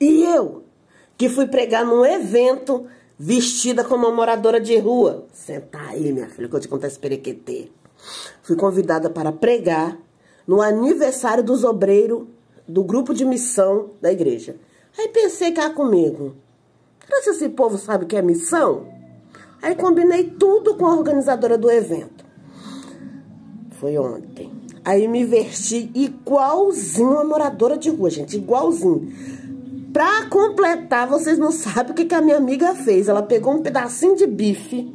E eu, que fui pregar num evento vestida como uma moradora de rua. Senta aí, minha filha, que eu te contar esse perequetê. Fui convidada para pregar no aniversário dos obreiros do grupo de missão da igreja. Aí pensei cá comigo, será que esse povo sabe o que é missão? Aí combinei tudo com a organizadora do evento. Foi ontem. Aí me vesti igualzinho a moradora de rua, gente, igualzinho. Pra completar, vocês não sabem o que, que a minha amiga fez. Ela pegou um pedacinho de bife,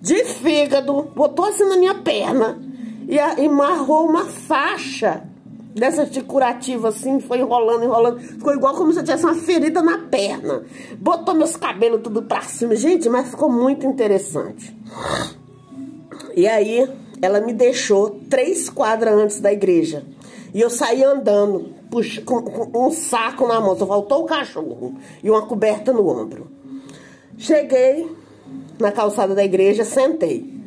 de fígado, botou assim na minha perna e, amarrou uma faixa dessas de curativa assim, foi enrolando, enrolando. Ficou igual como se eu tivesse uma ferida na perna. Botou meus cabelos tudo pra cima. Gente, mas ficou muito interessante. E aí, ela me deixou três quadras antes da igreja. E eu saí andando, com, com, um saco na mão, só faltou o cachorro e uma coberta no ombro. Cheguei na calçada da igreja, sentei.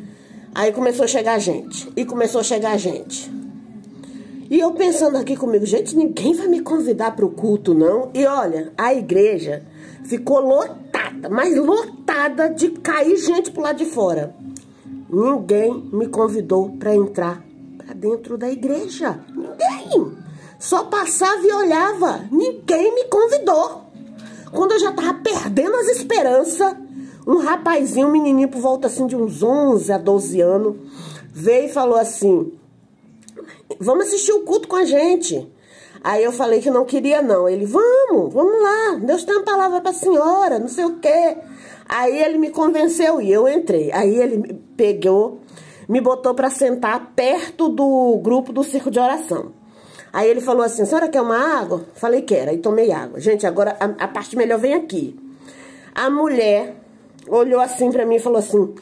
Aí começou a chegar gente. E começou a chegar gente. E eu pensando aqui comigo, gente, ninguém vai me convidar para o culto, não. E olha, a igreja ficou lotada, mas lotada de cair gente pro lado de fora. Ninguém me convidou para entrar dentro da igreja. Ninguém. Só passava e olhava. Ninguém me convidou. Quando eu já tava perdendo as esperanças, um rapazinho, um menininho por volta assim de uns 11 a 12 anos, veio e falou assim: Vamos assistir o culto com a gente. Aí eu falei que não queria, não. Ele, vamos, vamos lá. Deus tem uma palavra pra senhora, não sei o quê. Aí ele me convenceu e eu entrei. Aí ele pegou, me botou para sentar perto do grupo do circo de oração. Aí ele falou assim: senhora quer uma água? Falei que era, e tomei água. Gente, agora a, a parte melhor vem aqui. A mulher olhou assim para mim e falou assim: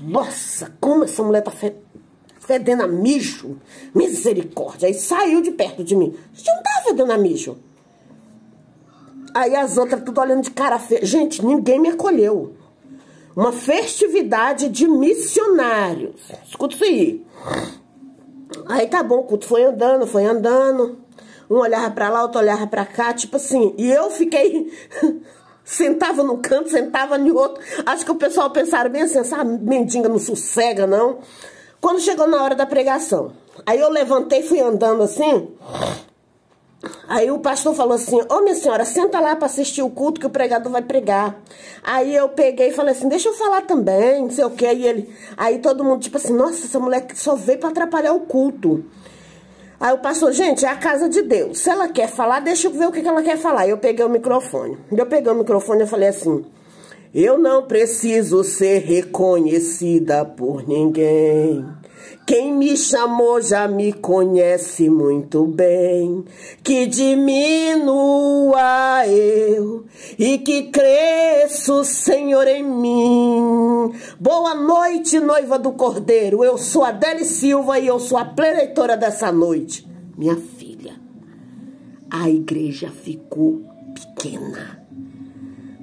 Nossa, como essa mulher tá fe fedendo a mijo. Misericórdia. Aí saiu de perto de mim. A gente não tava fedendo a mijo. Aí as outras tudo olhando de cara feia. Gente, ninguém me acolheu. Uma festividade de missionários. Escuta isso aí. Aí tá bom, o culto foi andando, foi andando. Um olhava pra lá, outro olhava pra cá, tipo assim. E eu fiquei. sentava no canto, sentava no outro. Acho que o pessoal pensaram bem assim, essa mendiga não sossega, não. Quando chegou na hora da pregação, aí eu levantei, fui andando assim. Aí o pastor falou assim: Ô minha senhora, senta lá para assistir o culto que o pregador vai pregar. Aí eu peguei e falei assim: Deixa eu falar também, não sei o que. Aí ele, aí todo mundo, tipo assim: Nossa, essa mulher só veio para atrapalhar o culto. Aí o pastor, gente, é a casa de Deus. Se ela quer falar, deixa eu ver o que ela quer falar. Eu peguei o microfone. Eu peguei o microfone e falei assim: Eu não preciso ser reconhecida por ninguém. Quem me chamou já me conhece muito bem. Que diminua eu e que cresça Senhor em mim. Boa noite, noiva do Cordeiro. Eu sou Adele Silva e eu sou a preleitora dessa noite. Minha filha, a igreja ficou pequena.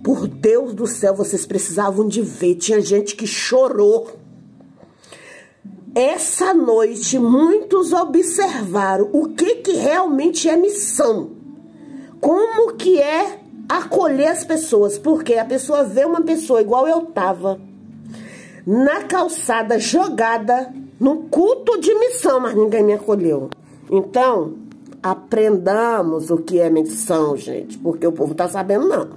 Por Deus do céu, vocês precisavam de ver. Tinha gente que chorou essa noite, muitos observaram o que, que realmente é missão. Como que é acolher as pessoas. Porque a pessoa vê uma pessoa igual eu tava, na calçada, jogada, no culto de missão, mas ninguém me acolheu. Então, aprendamos o que é missão, gente. Porque o povo tá sabendo não.